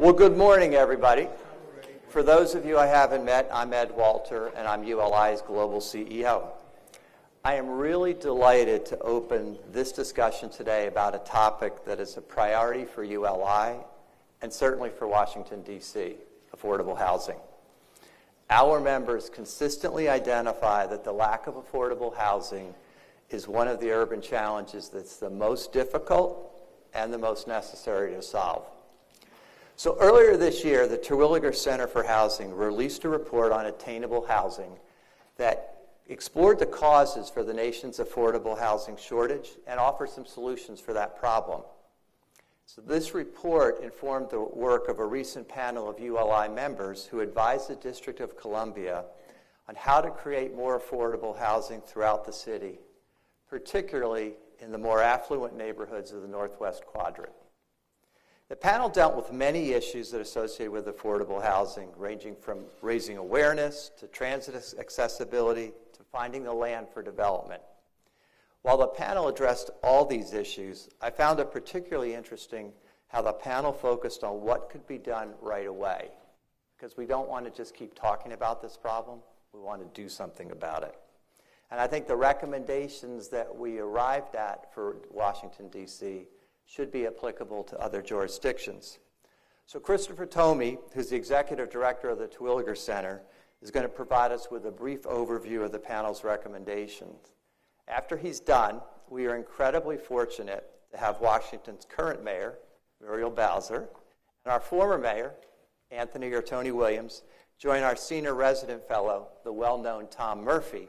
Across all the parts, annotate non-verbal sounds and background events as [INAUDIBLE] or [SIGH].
Well, good morning, everybody. For those of you I haven't met, I'm Ed Walter, and I'm ULI's Global CEO. I am really delighted to open this discussion today about a topic that is a priority for ULI and certainly for Washington, D.C. affordable housing. Our members consistently identify that the lack of affordable housing is one of the urban challenges that's the most difficult and the most necessary to solve. So earlier this year, the Terwilliger Center for Housing released a report on attainable housing that explored the causes for the nation's affordable housing shortage and offered some solutions for that problem. So this report informed the work of a recent panel of ULI members who advised the District of Columbia on how to create more affordable housing throughout the city, particularly in the more affluent neighborhoods of the Northwest Quadrant. The panel dealt with many issues that are associated with affordable housing, ranging from raising awareness to transit accessibility to finding the land for development. While the panel addressed all these issues, I found it particularly interesting how the panel focused on what could be done right away. Because we don't want to just keep talking about this problem, we want to do something about it. And I think the recommendations that we arrived at for Washington, D.C should be applicable to other jurisdictions. So Christopher Ptomey, who's the executive director of the Terwilliger Center, is going to provide us with a brief overview of the panel's recommendations. After he's done, we are incredibly fortunate to have Washington's current mayor, Muriel Bowser, and our former mayor, Anthony or Tony Williams, join our senior resident fellow, the well-known Tom Murphy,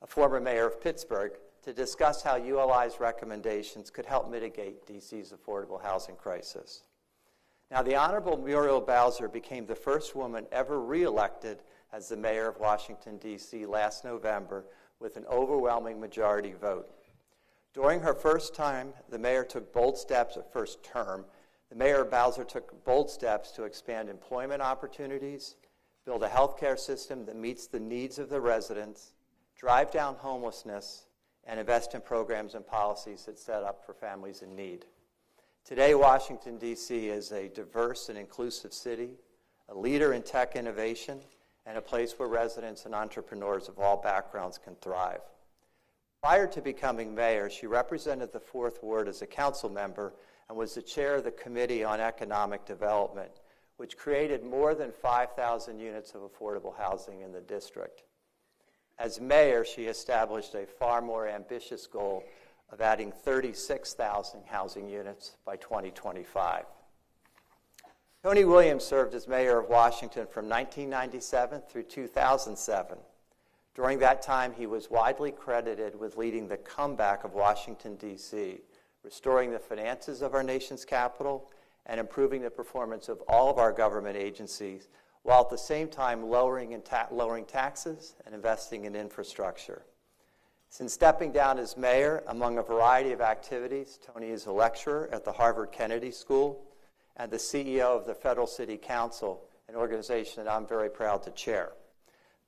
a former mayor of Pittsburgh, to discuss how ULI's recommendations could help mitigate DC's affordable housing crisis. Now, the Honorable Muriel Bowser became the first woman ever reelected as the mayor of Washington, D.C. last November with an overwhelming majority vote. During her first time, the mayor took bold steps at first term. The mayor Bowser took bold steps to expand employment opportunities, build a healthcare system that meets the needs of the residents, drive down homelessness, and invest in programs and policies that set up for families in need. Today, Washington, D.C. is a diverse and inclusive city, a leader in tech innovation, and a place where residents and entrepreneurs of all backgrounds can thrive. Prior to becoming mayor, she represented the Fourth Ward as a council member and was the chair of the Committee on Economic Development, which created more than 5,000 units of affordable housing in the district. As mayor, she established a far more ambitious goal of adding 36,000 housing units by 2025. Tony Williams served as mayor of Washington from 1997 through 2007. During that time, he was widely credited with leading the comeback of Washington, D.C., restoring the finances of our nation's capital and improving the performance of all of our government agencies while at the same time lowering, ta- lowering taxes and investing in infrastructure. Since stepping down as mayor, among a variety of activities, Tony is a lecturer at the Harvard Kennedy School and the CEO of the Federal City Council, an organization that I'm very proud to chair.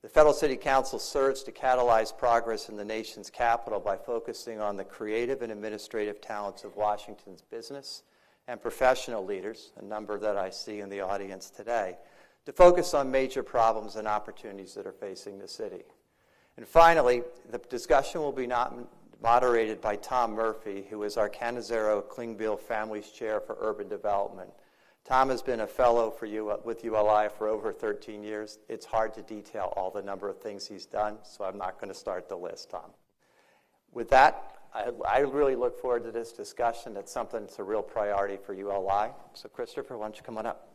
The Federal City Council serves to catalyze progress in the nation's capital by focusing on the creative and administrative talents of Washington's business and professional leaders, a number that I see in the audience today, to focus on major problems and opportunities that are facing the city. And finally, the discussion will be moderated by Tom Murphy, who is our Canizaro Klingbeil Families Chair for Urban Development. Tom has been a fellow for you, uh, with ULI for over 13 years. It's hard to detail all the number of things he's done, so I'm not going to start the list, Tom. With that, I, I really look forward to this discussion. It's something that's a real priority for ULI. So, Christopher, why don't you come on up?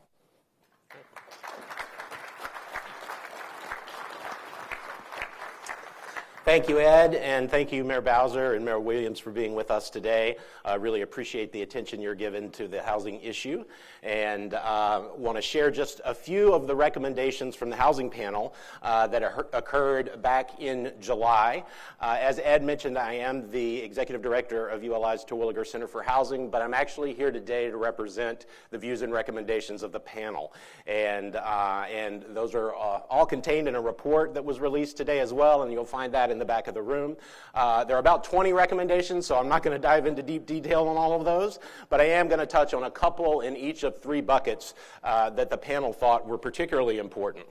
Thank you, Ed, and thank you, Mayor Bowser and Mayor Williams, for being with us today. I uh, really appreciate the attention you're given to the housing issue, and uh, want to share just a few of the recommendations from the housing panel uh, that occurred back in July. Uh, as Ed mentioned, I am the executive director of ULI's Terwilliger Center for Housing, but I'm actually here today to represent the views and recommendations of the panel, and uh, and those are uh, all contained in a report that was released today as well, and you'll find that in the back of the room. Uh, there are about 20 recommendations, so I'm not going to dive into deep detail on all of those, but I am going to touch on a couple in each of three buckets uh, that the panel thought were particularly important.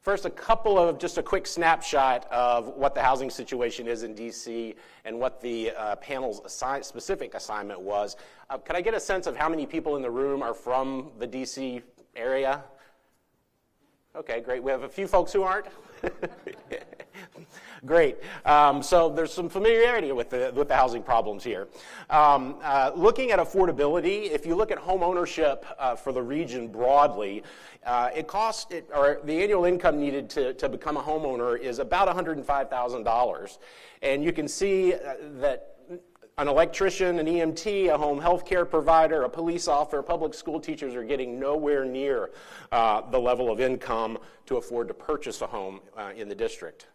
First, a couple of just a quick snapshot of what the housing situation is in DC and what the uh, panel's assi- specific assignment was. Uh, can I get a sense of how many people in the room are from the DC area? Okay, great. We have a few folks who aren't. [LAUGHS] Great. Um, so there's some familiarity with the, with the housing problems here. Um, uh, looking at affordability, if you look at home ownership uh, for the region broadly, uh, it costs, it, or the annual income needed to, to become a homeowner is about $105,000. And you can see uh, that an electrician, an EMT, a home health care provider, a police officer, public school teachers are getting nowhere near uh, the level of income to afford to purchase a home uh, in the district.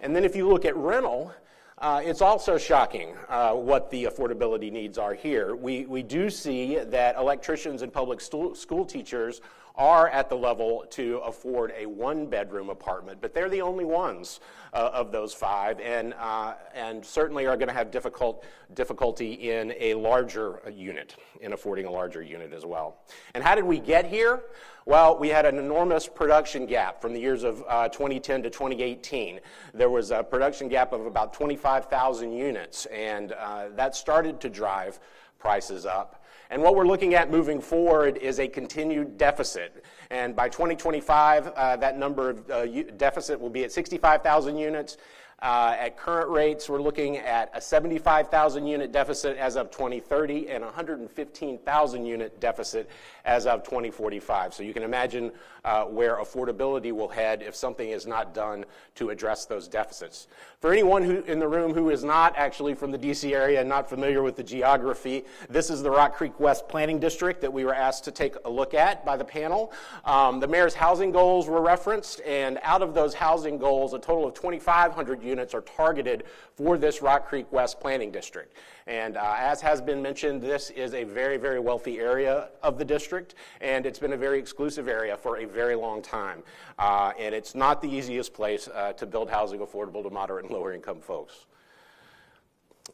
And then if you look at rental, uh, it's also shocking uh, what the affordability needs are here. We, we do see that electricians and public school, school teachers are at the level to afford a one bedroom apartment, but they're the only ones uh, of those five, and, uh, and certainly are going to have difficult, difficulty in a larger unit, in affording a larger unit as well. And how did we get here? Well, we had an enormous production gap from the years of uh, 2010 to 2018. There was a production gap of about 25,000 units, and uh, that started to drive prices up. And what we're looking at moving forward is a continued deficit. And by 2025, uh, that number of uh, deficit will be at 65,000 units. Uh, at current rates, we're looking at a 75,000 unit deficit as of 2030 and 115,000 unit deficit as of 2045. So you can imagine uh, where affordability will head if something is not done to address those deficits. For anyone who, in the room who is not actually from the DC area and not familiar with the geography, this is the Rock Creek West Planning District that we were asked to take a look at by the panel. Um, the mayor's housing goals were referenced, and out of those housing goals, a total of 2,500 units are targeted for this Rock Creek West Planning District. And uh, as has been mentioned, this is a very, very wealthy area of the district, and it's been a very exclusive area for a very long time. Uh, and it's not the easiest place uh, to build housing affordable to moderate and [LAUGHS] lower income folks.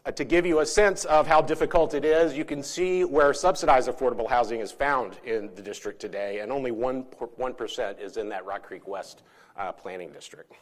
Uh, to give you a sense of how difficult it is, you can see where subsidized affordable housing is found in the district today, and only 1%, 1% is in that Rock Creek West uh, planning district.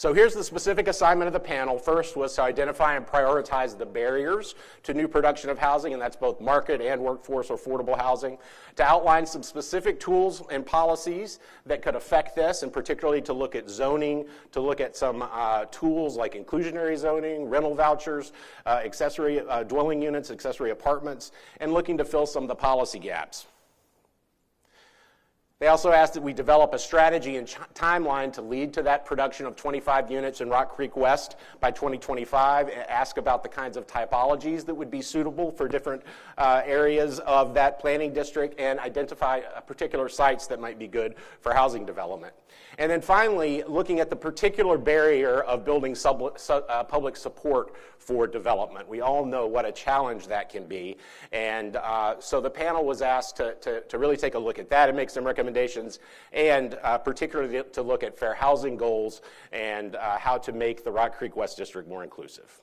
So here's the specific assignment of the panel. First was to identify and prioritize the barriers to new production of housing, and that's both market and workforce affordable housing. To outline some specific tools and policies that could affect this, and particularly to look at zoning, to look at some uh, tools like inclusionary zoning, rental vouchers, uh, accessory uh, dwelling units, accessory apartments, and looking to fill some of the policy gaps. They also asked that we develop a strategy and timeline to lead to that production of 25 units in Rock Creek West by 2025. Ask about the kinds of typologies that would be suitable for different uh, areas of that planning district and identify uh, particular sites that might be good for housing development. And then finally, looking at the particular barrier of building sub- su- uh, public support for development. We all know what a challenge that can be. And uh, so the panel was asked to, to, to, really take a look at that and make some recommendations, and uh, particularly to look at fair housing goals and uh, how to make the Rock Creek West District more inclusive.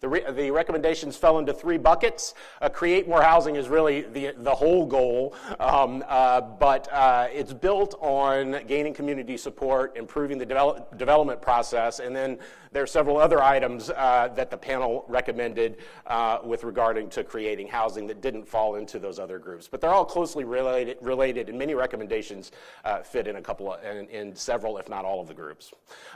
The, re- the, recommendations fell into three buckets. Uh, create more housing is really the, the whole goal, um, uh, but uh, it's built on gaining community support, improving the develop- development process, and then there are several other items uh, that the panel recommended uh, with regarding to creating housing that didn't fall into those other groups. But they're all closely related, related and many recommendations uh, fit in a couple of, in, in, several, if not all of the groups.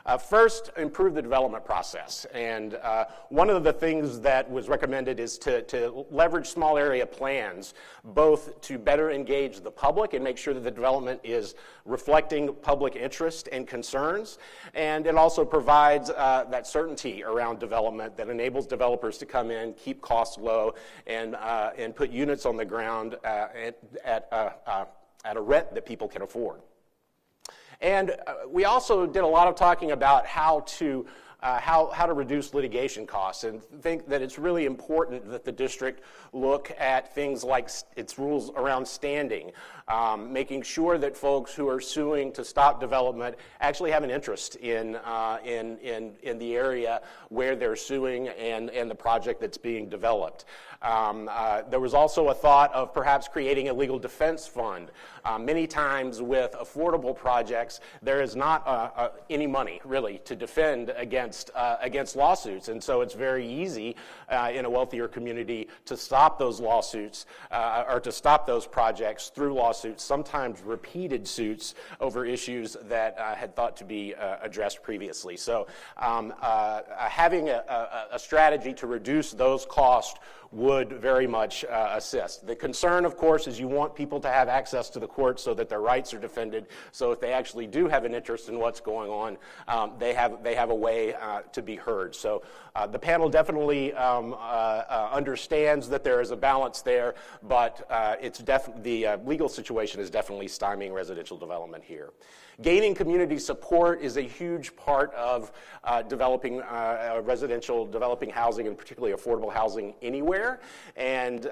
Uh, first, improve the development process. And uh, one of the things that was recommended is to, to leverage small area plans, both to better engage the public and make sure that the development is reflecting public interest and concerns, and it also provides uh, that certainty around development that enables developers to come in, keep costs low, and, uh, and put units on the ground uh, at, at, uh, uh, at a rent that people can afford. And we also did a lot of talking about how to uh, how, how to reduce litigation costs and think that it's really important that the district look at things like its rules around standing, um, making sure that folks who are suing to stop development actually have an interest in, uh, in, in, in the area where they're suing and, and the project that's being developed. Um, uh, there was also a thought of perhaps creating a legal defense fund. Uh, many times with affordable projects, there is not uh, uh any money really to defend against, uh, against lawsuits. And so it's very easy uh, in a wealthier community to stop those lawsuits or to stop those projects through lawsuits, sometimes repeated suits over issues that had thought to be addressed previously. So um, having a, a, a strategy to reduce those costs would very much uh, assist. The concern, of course, is you want people to have access to the court so that their rights are defended. So if they actually do have an interest in what's going on, um, they, have, they have a way uh, to be heard. So uh, the panel definitely um, uh, uh, understands that there is a balance there, but uh, it's the legal situation is definitely stymieing residential development here. Gaining community support is a huge part of developing residential, developing housing, and particularly affordable housing anywhere. And,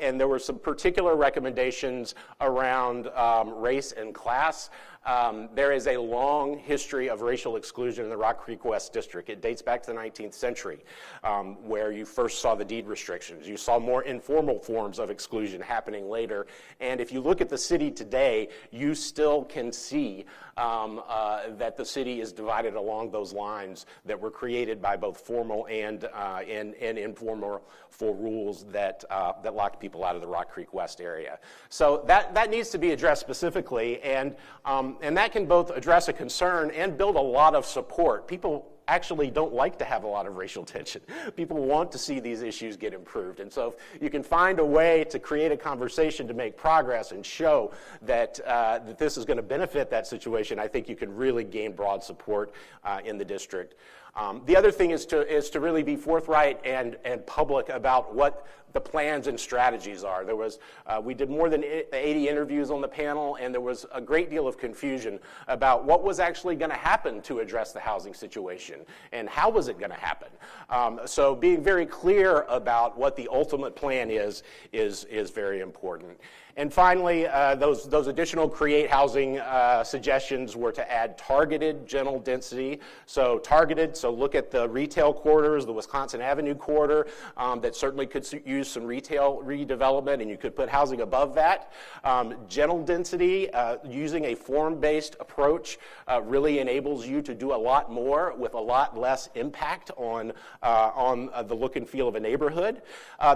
and there were some particular recommendations around um, race and class. Um, there is a long history of racial exclusion in the Rock Creek West District. It dates back to the 19th century, um, where you first saw the deed restrictions. You saw more informal forms of exclusion happening later. And if you look at the city today, you still can see um, uh, that the city is divided along those lines that were created by both formal and, uh, and, and informal for rules that, uh, that locked people out of the Rock Creek West area. So that, that needs to be addressed specifically. And um, and that can both address a concern and build a lot of support. People actually don't like to have a lot of racial [LAUGHS] tension. People want to see these issues get improved. And so if you can find a way to create a conversation to make progress and show that, uh, that this is going to benefit that situation, I think you can really gain broad support uh, in the district. Um, the other thing is to, is to really be forthright and, and public about what the plans and strategies are. There was, uh, we did more than 80 interviews on the panel, and there was a great deal of confusion about what was actually going to happen to address the housing situation and how was it going to happen. Um, so being very clear about what the ultimate plan is is, is very important. And finally, uh, those, those additional create housing uh, suggestions were to add targeted general density. So targeted, so look at the retail corridors, the Wisconsin Avenue corridor, um, that certainly could use some retail redevelopment, and you could put housing above that. Um, general density, uh, using a form-based approach, uh, really enables you to do a lot more with a lot less impact on, uh, on uh, the look and feel of a neighborhood.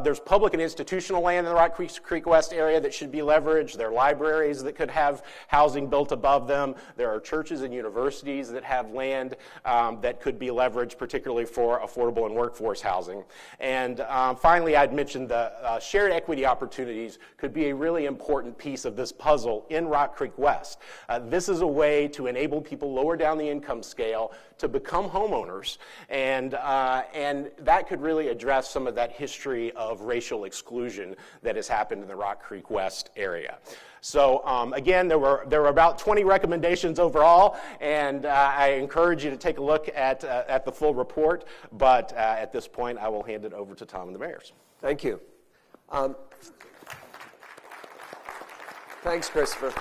there's public and institutional land in the Rock Creek, West area that should be leveraged. There are libraries that could have housing built above them. There are churches and universities that have land um, that could be leveraged, particularly for affordable and workforce housing. And um, finally, I'd mentioned the uh, shared equity opportunities could be a really important piece of this puzzle in Rock Creek West. Uh, this is a way to enable people lower down the income scale to become homeowners, and, uh, and that could really address some of that history of racial exclusion that has happened in the Rock Creek West area. So um, again, there were, there were about 20 recommendations overall, and uh, I encourage you to take a look at, uh, at the full report, but uh, at this point, I will hand it over to Tom and the mayors. Thank you. Um, thanks, Christopher.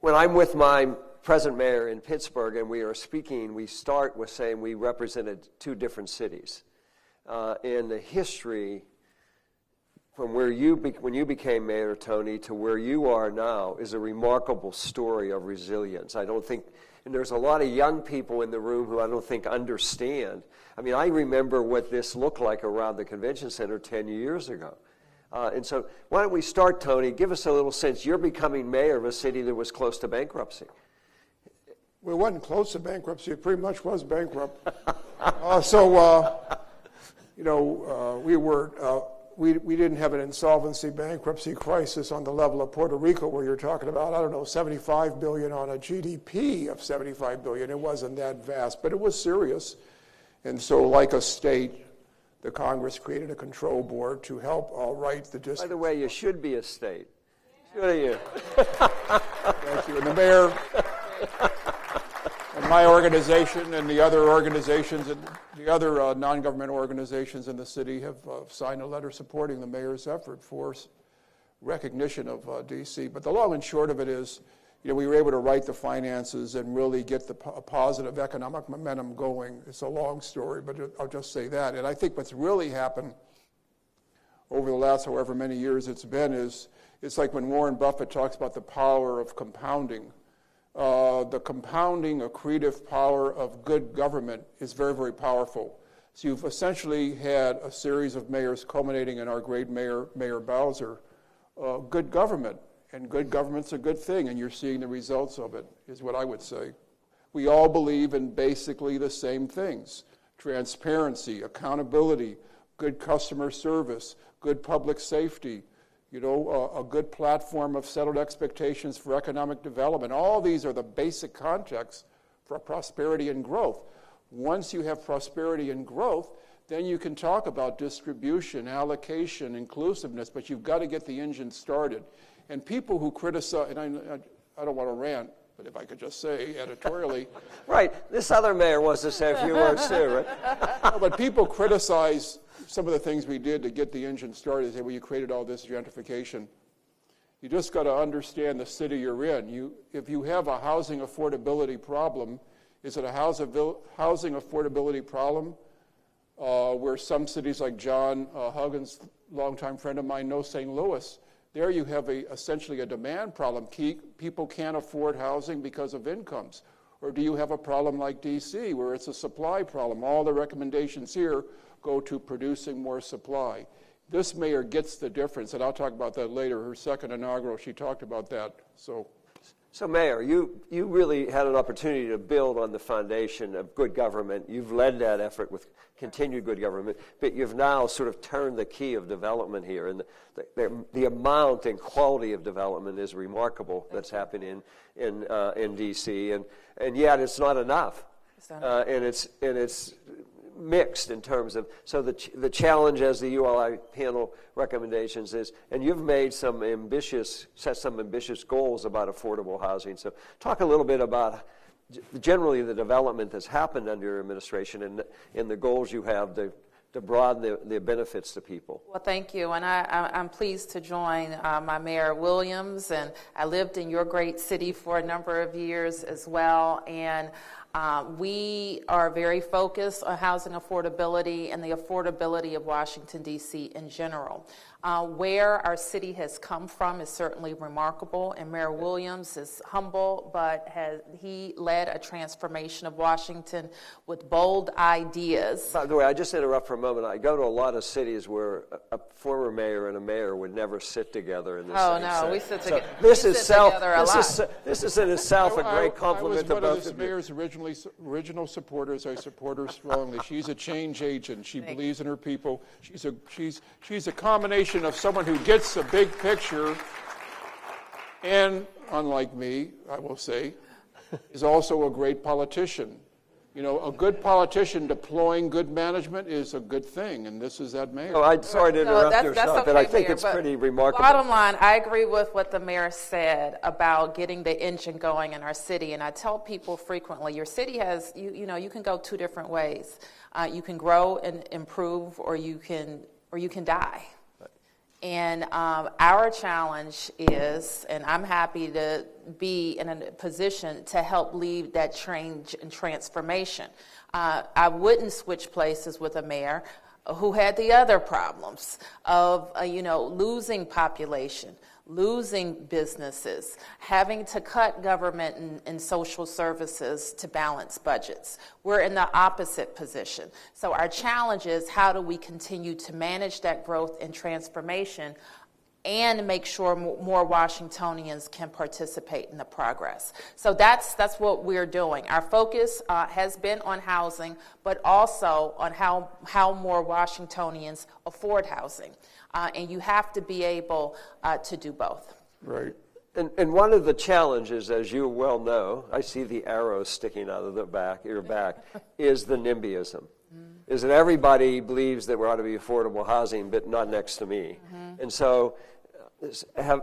When I'm with my present mayor in Pittsburgh and we are speaking, we start with saying we represented two different cities. Uh, in the history from where you be, when you became mayor, Tony, to where you are now is a remarkable story of resilience. I don't think, and there's a lot of young people in the room who I don't think understand. I mean, I remember what this looked like around the convention center 10 years ago. Uh, and so, why don't we start, Tony? Give us a little sense. You're becoming mayor of a city that was close to bankruptcy we wasn't close to bankruptcy. It pretty much was bankrupt. [LAUGHS] uh, so, uh, you know, uh, we were uh, we we didn't have an insolvency bankruptcy crisis on the level of Puerto Rico, where you're talking about I don't know 75 billion on a GDP of 75 billion. It wasn't that vast, but it was serious. And so, like a state, the Congress created a control board to help uh, right the district. By the way, you should be a state. Should you? Thank you. And the mayor [LAUGHS] my organization and the other organizations, and the other uh, non-government organizations in the city have uh, signed a letter supporting the mayor's effort for recognition of uh, DC. But the long and short of it is, you know, we were able to right the finances and really get the po- positive economic momentum going. It's a long story, but I'll just say that. And I think what's really happened over the last however many years it's been is it's like when Warren Buffett talks about the power of compounding. Uh, the compounding accretive power of good government is very, very powerful. So you've essentially had a series of mayors culminating in our great mayor, Mayor Bowser. Uh, good government, and good government's a good thing, and you're seeing the results of it, is what I would say. We all believe in basically the same things transparency, accountability, good customer service, good public safety, you know, a, a good platform of settled expectations for economic development. All these are the basic contexts for prosperity and growth. Once you have prosperity and growth, then you can talk about distribution, allocation, inclusiveness, but you've got to get the engine started. And people who criticize, and I, I don't want to rant, but if I could just say editorially, [LAUGHS] Right, this other mayor wants to say a few words too, right? [LAUGHS] No, but people criticize some of the things we did to get the engine started. They say, well, you created all this gentrification. You just got to understand the city you're in. You, if you have a housing affordability problem, is it a housing affordability problem uh, where some cities like John uh, Huggins, longtime friend of mine, knows St. Louis, there you have a, essentially a demand problem. People can't afford housing because of incomes. Or do you have a problem like DC where it's a supply problem? All the recommendations here go to producing more supply. This mayor gets the difference, and I'll talk about that later. Her second inaugural, she talked about that. So So, Mayor, you, you really had an opportunity to build on the foundation of good government. You've led that effort with continued good government, but you've now sort of turned the key of development here. And the, the, the amount and quality of development is remarkable that's happening in, in, uh, in D.C., and, and yet it's not enough. not Uh, and, it's, and it's mixed in terms of, so the, ch- the challenge as the ULI panel recommendations is, and you've made some ambitious, set some ambitious goals about affordable housing. So talk a little bit about generally the development that's happened under your administration and, and the goals you have to, to broaden the, the benefits to people. Well, thank you, and I, I'm pleased to join uh, my Mayor Williams, and I lived in your great city for a number of years as well, and uh, we are very focused on housing affordability and the affordability of Washington, D.C. in general. Uh, where our city has come from is certainly remarkable, and Mayor Williams is humble, but has, he led a transformation of Washington with bold ideas. By the way, I just interrupt for a moment. I go to a lot of cities where a, a former mayor and a mayor would never sit together in the Oh, same no, setting. we sit So together- this we is sit self. together This is lot. this is in itself a I- great compliment I to was one both of the of you. mayor's originally, original supporters. I support her strongly. She's a change agent. She believes in her people. She's a, she's, she's a combination of someone who gets the big picture and, unlike me, I will say, is also a great politician. You know, a good politician deploying good management is a good thing, and this is that mayor. Oh, I'm sorry to No, interrupt that's- your that's stuff, but I think Mayor, it's pretty remarkable. Bottom line, I agree with what the mayor said about getting the engine going in our city. And I tell people frequently, your city has, you, you know, you can go two different ways. Uh, you can grow and improve, or you can, or you can die. And um, our challenge is, and I'm happy to be in a position to help lead that change and transformation. Uh, I wouldn't switch places with a mayor who had the other problems of, uh, you know, losing population, losing businesses, having to cut government and, and social services to balance budgets. We're in the opposite position. So our challenge is how do we continue to manage that growth and transformation and make sure more Washingtonians can participate in the progress. So that's, that's what we're doing. Our focus uh, has been on housing, but also on how, how more Washingtonians afford housing. Uh, and you have to be able uh, to do both. Right. And, and one of the challenges, as you well know, I see the arrows sticking out of the back, your back, [LAUGHS] is the NIMBYism. Is that everybody believes that there ought to be affordable housing, but not next to me. And so, uh, have,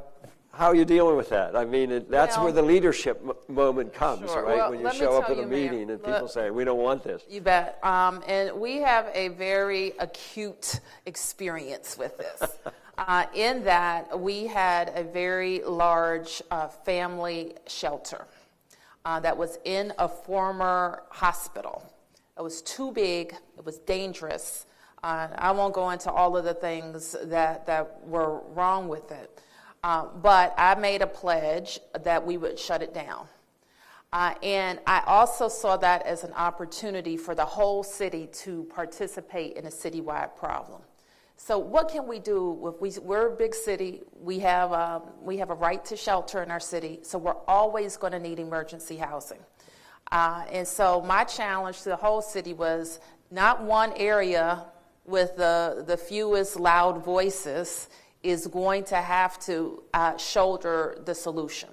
how are you dealing with that? I mean, it- that's where the leadership m- moment comes, Sure. right? Well, When you show up at a meeting and people look- say, we don't want this. You bet. Um, and we have a very acute experience with this. [LAUGHS] uh, in that we had a very large uh, family shelter uh, that was in a former hospital. It was too big, it was dangerous. Uh, I won't go into all of the things that, that were wrong with it. Uh, but I made a pledge that we would shut it down. Uh, and I also saw that as an opportunity for the whole city to participate in a citywide problem. So, what can we do? If we, we're a big city, we have, um, we have a right to shelter in our city, so we're always going to need emergency housing. Uh, and so, my challenge to the whole city was not one area with the, the fewest loud voices is going to have to uh, shoulder the solution.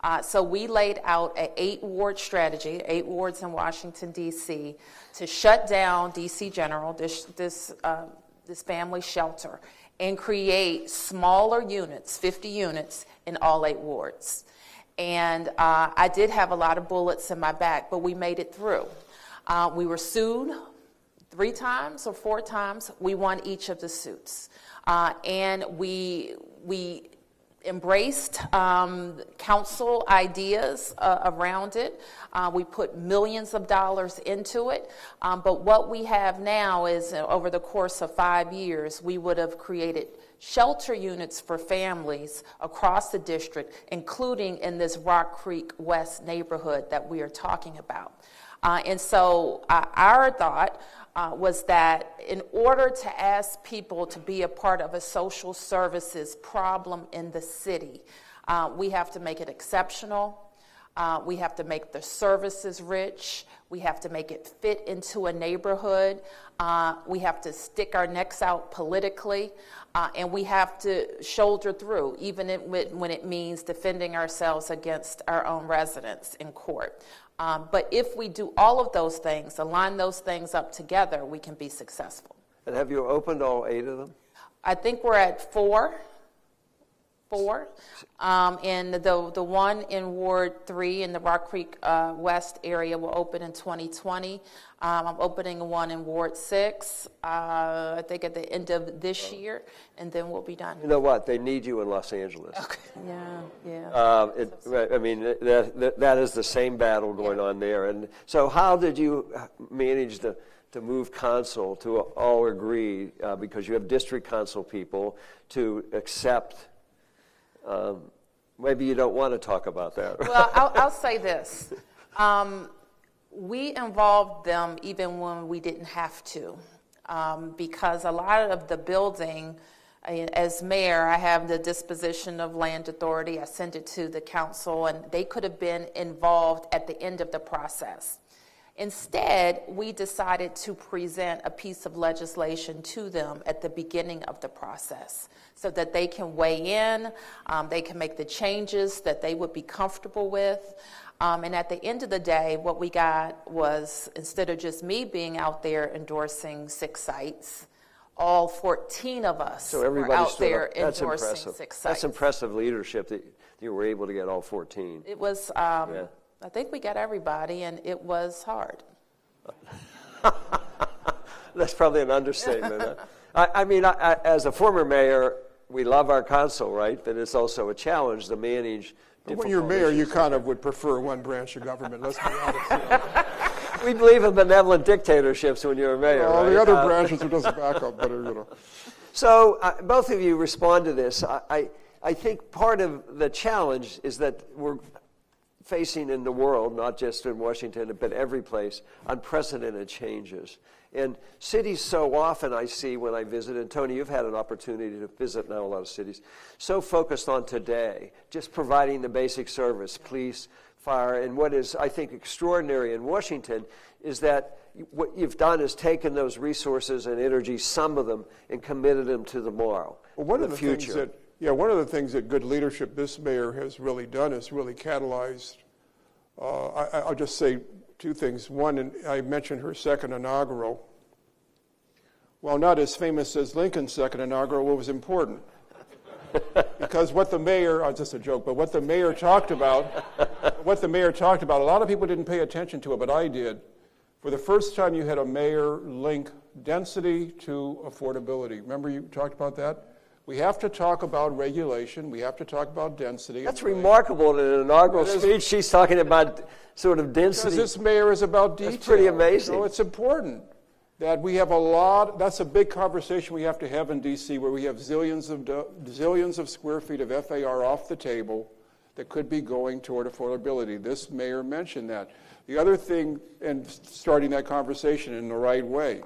Uh, so we laid out an eight ward strategy, eight wards in Washington, D.C., to shut down D.C. General, this, this, uh, this family shelter, and create smaller units, 50 units, in all eight wards. And uh, I did have a lot of bullets in my back, but we made it through. Uh, we were sued three times or four times. We won each of the suits. Uh, and we, we embraced um, council ideas uh, around it. Uh, we put millions of dollars into it. Um, but what we have now is uh, over the course of five years, we would have created shelter units for families across the district, including in this Rock Creek West neighborhood that we are talking about. Uh, and so uh, our thought uh, was that in order to ask people to be a part of a social services problem in the city, uh, we have to make it exceptional. Uh, we have to make the services rich. We have to make it fit into a neighborhood. Uh, we have to stick our necks out politically. And we have to shoulder through, even when it means defending ourselves against our own residents in court. Um, but if we do all of those things, align those things up together, we can be successful. And have you opened all eight of them? I think we're at four. Four. Um, and the, the one in Ward 3 in the Rock Creek uh, West area will open in 2020. Um, I'm opening one in Ward 6, uh, I think at the end of this year, and then we'll be done. You know what? They need you in Los Angeles. Yeah, yeah. Uh, it, I mean, that, that, that is the same battle going on there. And so, how did you manage to, to move council to all agree, uh, because you have district council people, to accept? Um, maybe you don't want to talk about that. Well, I'll, I'll say this. Um, we involved them even when we didn't have to, um, because a lot of the building, as mayor, I have the disposition of land authority. I send it to the council, and they could have been involved at the end of the process. Instead, we decided to present a piece of legislation to them at the beginning of the process so that they can weigh in, um, they can make the changes that they would be comfortable with. Um, and at the end of the day, what we got was instead of just me being out there endorsing six sites, all 14 of us So were out there up. That's endorsing impressive. six That's impressive leadership that you were able to get all 14. It was, um, Yeah. I think we got everybody, and it was hard. [LAUGHS] That's probably an understatement. huh? I, I mean, I, I, as a former mayor, we love our council, right? But it's also a challenge to manage. But when you're mayor, you kind of would prefer one branch of government, let's be honest. [LAUGHS] We believe in benevolent dictatorships when you're a mayor. All right? the other Uh, branches are just backup, but, you know. [LAUGHS] So uh, both of you respond to this. I, I, I think part of the challenge is that we're facing in the world, not just in Washington, but every place, unprecedented changes. And cities so often I see when I visit, and Tony, you've had an opportunity to visit now a lot of cities, so focused on today, just providing the basic service, police, fire, and what is, I think, extraordinary in Washington is that what you've done is taken those resources and energy, some of them, and committed them to tomorrow, Well, one the of the future. things that, yeah, one of the things that good leadership this mayor has really done is really catalyzed. Uh, I, I'll just say two things. One, and I mentioned her second inaugural. While not as famous as Lincoln's second inaugural, it was important. [LAUGHS] because what the mayor, oh, just a joke, but what the mayor talked about, what the mayor talked about, a lot of people didn't pay attention to it, but I did. For the first time, you had a mayor link density to affordability. Remember you talked about that? We have to talk about regulation. We have to talk about density. That's remarkable. In an inaugural is- speech, she's talking about sort of Because density. this mayor is about detail. That's pretty amazing. So it's important that we have a lot, that's a big conversation we have to have in DC where we have zillions of, zillions of square feet of FAR off the table that could be going toward affordability. This mayor mentioned that. The other thing, and starting that conversation in the right way,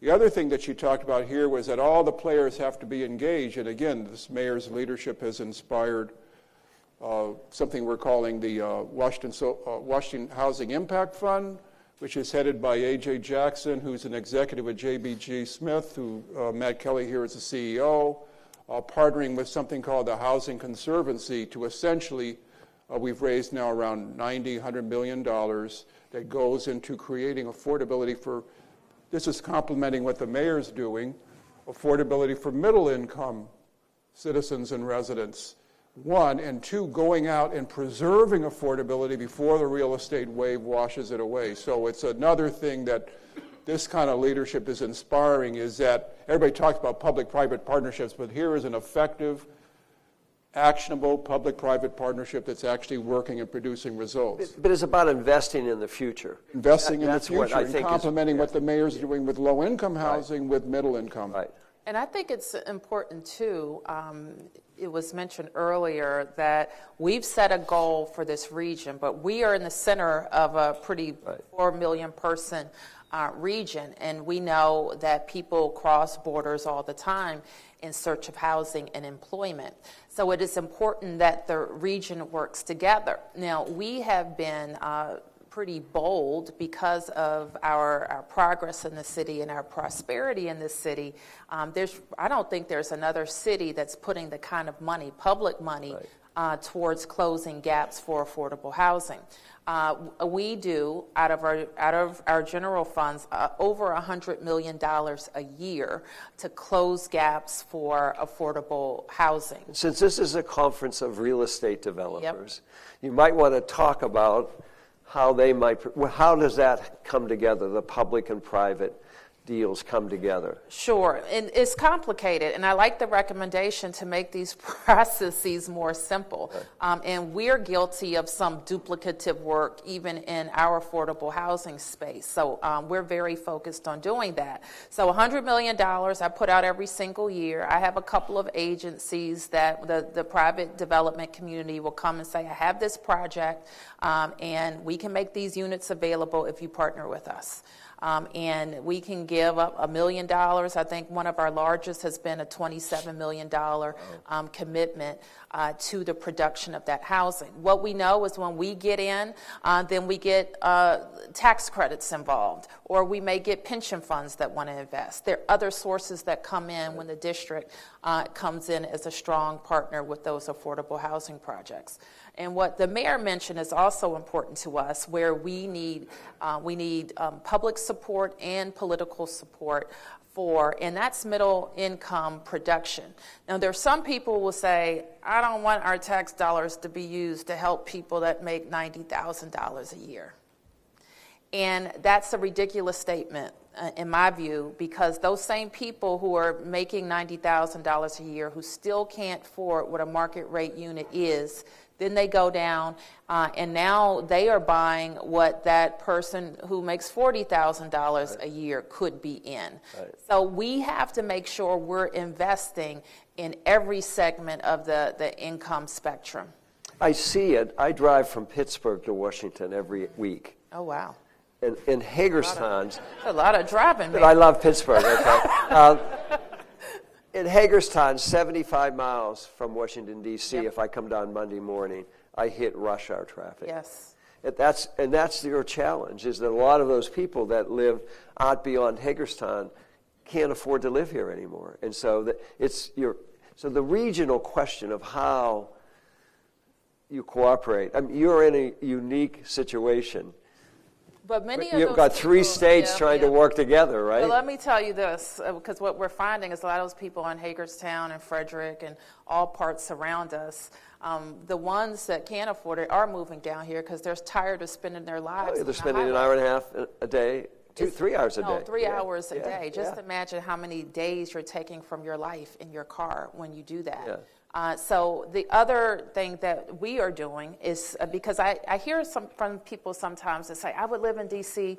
the other thing that she talked about here was that all the players have to be engaged. And again, this mayor's leadership has inspired uh, something we're calling the uh, Washington, so, uh, Washington Housing Impact Fund, which is headed by A.J. Jackson, who's an executive at JBG Smith, who uh, Matt Kelly here is the CEO, uh, partnering with something called the Housing Conservancy to essentially, uh, we've raised now around 90, 100 million dollars that goes into creating affordability for, this is complementing what the mayor's doing, affordability for middle income citizens and residents. One, and two, going out and preserving affordability before the real estate wave washes it away. So it's another thing that this kind of leadership is inspiring is that everybody talks about public-private partnerships, but here is an effective, actionable public-private partnership that's actually working and producing results. But it's about investing in the future. Investing in the That's what future I and think is- complementing what the mayor's doing with low-income housing with middle income. Right. And I think it's important too. Um, it was mentioned earlier that we've set a goal for this region, but we are in the center of a pretty Right. four million person uh, region, and we know that people cross borders all the time in search of housing and employment. So it is important that the region works together. Now we have been. Uh, pretty bold because of our, our progress in the city and our prosperity in this city. Um, there's, I don't think there's another city that's putting the kind of money, public money, uh, towards closing gaps for affordable housing. Uh, we do out of our out of our general funds uh, over hundred million dollars a year to close gaps for affordable housing. Since this is a conference of real estate developers, you might want to talk about how they might, well, how does that come together, the public and private deals come together? Sure, and it's complicated, and I like the recommendation to make these [LAUGHS] processes more simple. Um, and we're guilty of some duplicative work even in our affordable housing space. So um, we're very focused on doing that. So $100 million I put out every single year. I have a couple of agencies that the, the private development community will come and say, I have this project, um, and we can make these units available if you partner with us. Um, and we can give up a million dollars. I think one of our largest has been a $27 million um, commitment uh, to the production of that housing. What we know is when we get in, uh, then we get uh, tax credits involved, or we may get pension funds that want to invest. There are other sources that come in when the district uh, comes in as a strong partner with those affordable housing projects. And what the mayor mentioned is also important to us, where we need uh, we need um, public support and political support for, and that's middle income production. Now, there are some people will say, I don't want our tax dollars to be used to help people that make ninety thousand dollars a year. And that's a ridiculous statement, uh, in my view, because those same people who are making $90,000 a year, who still can't afford what a market rate unit is, then they go down, uh, and now they are buying what that person who makes $40,000 a year could be in. So we have to make sure we're investing in every segment of the, the income spectrum. I see it. I drive from Pittsburgh to Washington every week. Oh, wow. In, in Hagerstown's, A lot of driving, but. I love Pittsburgh, okay? uh, [LAUGHS] in Hagerstown, 75 miles from Washington, D.C., Yep. if I come down Monday morning, I hit rush hour traffic. Yes. And that's, and that's your challenge, is that a lot of those people that live out beyond Hagerstown can't afford to live here anymore. And so the, it's your, so the regional question of how you cooperate, I mean, you're in a unique situation. But many of You've got three people- states yeah, trying to work together, right? Well, let me tell you this, because what we're finding is a lot of those people in Hagerstown and Frederick and all parts around us, um, the ones that can't afford it are moving down here because they're tired of spending their lives. Oh, They're the spending an hour and a half a- day, two, It's- three hours a day. No, three Yeah, hours a yeah, day. Just yeah. imagine how many days you're taking from your life in your car when you do that. Uh, so the other thing that we are doing is uh, because I, I hear some from people sometimes that say, I would live in D.C.,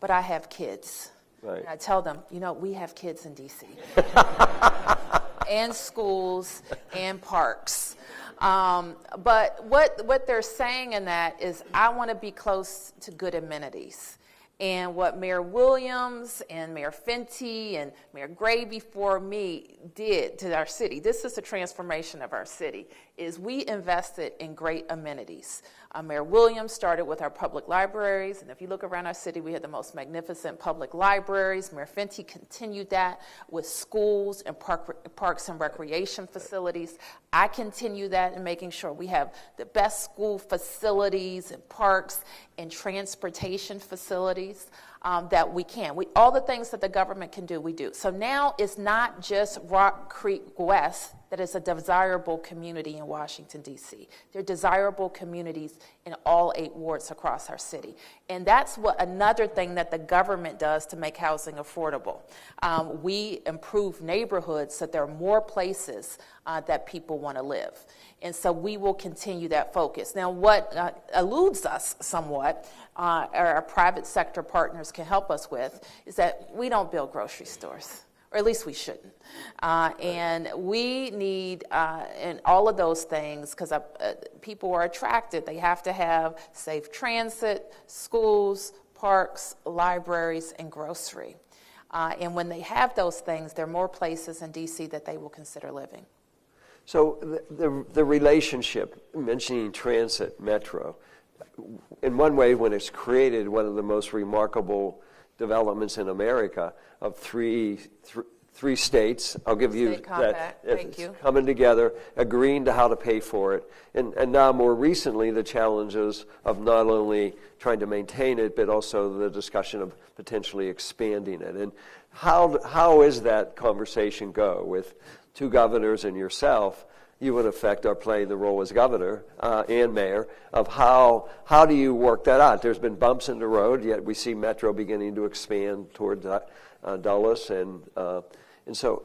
but I have kids. Right. And I tell them, you know, we have kids in D.C. [LAUGHS] and schools and parks. Um, but what, what they're saying in that is, I want to be close to good amenities. And what Mayor Williams and Mayor Fenty and Mayor Gray before me did to our city, this is a transformation of our city, is we invested in great amenities. Uh, Mayor Williams started with our public libraries, and if you look around our city, we had the most magnificent public libraries. Mayor Fenty continued that with schools and park, parks and recreation facilities. I continue that in making sure we have the best school facilities and parks and transportation facilities um, that we can. We, all the things that the government can do, we do. So now it's not just Rock Creek West that is a desirable community in Washington, D.C. They're desirable communities in all eight wards across our city. And that's what another thing that the government does to make housing affordable. Um, we improve neighborhoods so there are more places uh, that people want to live. And so we will continue that focus. Now, what uh, eludes us somewhat, uh, or our private sector partners can help us with, is that we don't build grocery stores or at least we shouldn't. Uh, and we need, uh, and all of those things, because uh, people are attracted, they have to have safe transit, schools, parks, libraries, and grocery. Uh, and when they have those things, there are more places in DC that they will consider living. So the, the, the relationship, mentioning transit, metro, in one way, when it's created, one of the most remarkable developments in America of three, th- three states. I'll give you State compact, that. thank it's you. Coming together, agreeing to how to pay for it, and, and now more recently the challenges of not only trying to maintain it, but also the discussion of potentially expanding it. And how how is that conversation go with two governors and yourself? You in effect are playing the role as governor uh, and mayor of how how do you work that out? There's been bumps in the road, yet we see Metro beginning to expand toward uh, Dulles, and uh, and so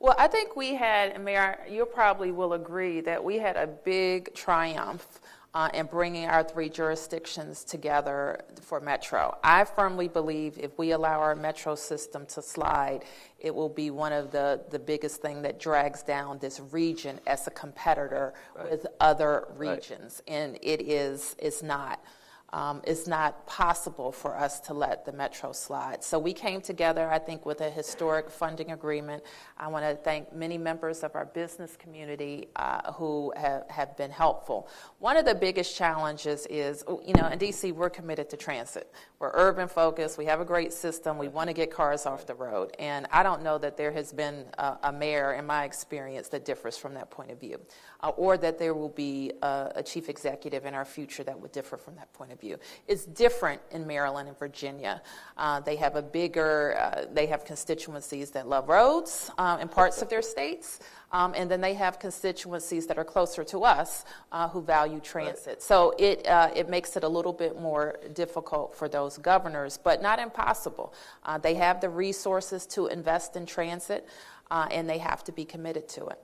Well, I think we had, Mayor, you probably will agree that we had a big triumph uh, in bringing our three jurisdictions together for Metro. I firmly believe if we allow our Metro system to slide, it will be one of the, the biggest thing that drags down this region as a competitor with other regions. And it is, it's not. Um, it's not possible for us to let the metro slide. So we came together, I think, with a historic funding agreement. I want to thank many members of our business community uh, who have, have been helpful. One of the biggest challenges is, you know, in DC, we're committed to transit. We're urban focused. We have a great system. We want to get cars off the road. And I don't know that there has been a, a mayor, in my experience, that differs from that point of view, uh, or that there will be a, a chief executive in our future that would differ from that point of view. It's different in Maryland and Virginia. Uh, they have a bigger, uh, they have constituencies that love roads um, in parts of their states. Um, and then they have constituencies that are closer to us uh, who value transit. So it, uh, it makes it a little bit more difficult for those governors, but not impossible. Uh, they have the resources to invest in transit, uh, and they have to be committed to it.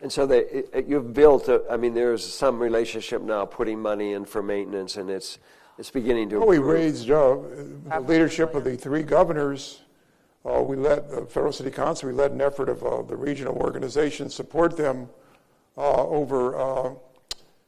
And so they, it, it- you've built. A, I mean, there's some relationship now, putting money in for maintenance, and it's it's beginning to. Well, we improve. raised uh, the leadership of the three governors. Uh, we led the federal city council. We led an effort of uh, the regional organizations support them uh, over uh,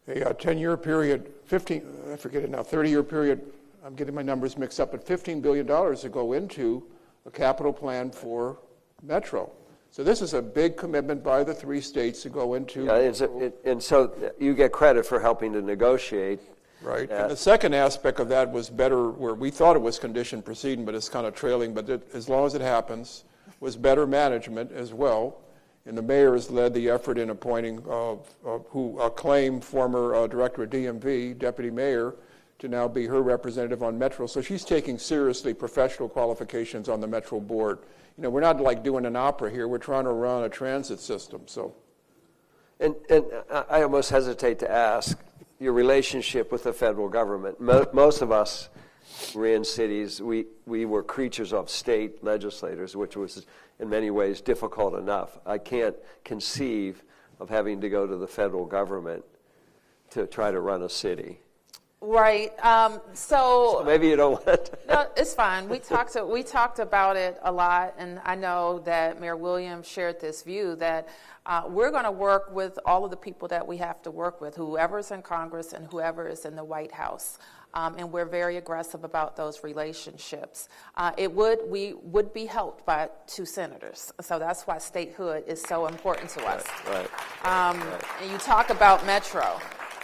a 10-year period, 15. I forget it now. 30-year period. I'm getting my numbers mixed up, but 15 billion dollars to go into a capital plan for Metro. So this is a big commitment by the three states to go into. Yeah, it's a, it, and so you get credit for helping to negotiate. Right. that. And the second aspect of that was better, where we thought it was condition proceeding, but it's kind of trailing, but it, as long as it happens, was better management as well. And the mayor has led the effort in appointing, uh, uh, who acclaimed former uh, director of DMV, deputy mayor, to now be her representative on Metro. So she's taking seriously professional qualifications on the Metro board. You know, we're not like doing an opera here. We're trying to run a transit system. So, And, and I almost hesitate to ask your relationship with the federal government. Mo- most of us ran cities. We, we were creatures of state legislators, which was in many ways difficult enough. I can't conceive of having to go to the federal government to try to run a city. Right. Um, so Maybe you don't want to. no, it's fine. We talked we talked about it a lot, and I know that Mayor Williams shared this view that uh, we're going to work with all of the people that we have to work with, whoever's in Congress and whoever is in the White House. Um, and we're very aggressive about those relationships. Uh, it would we would be helped by two senators, so that's why statehood is so important to us. Right. Um, And you talk about Metro.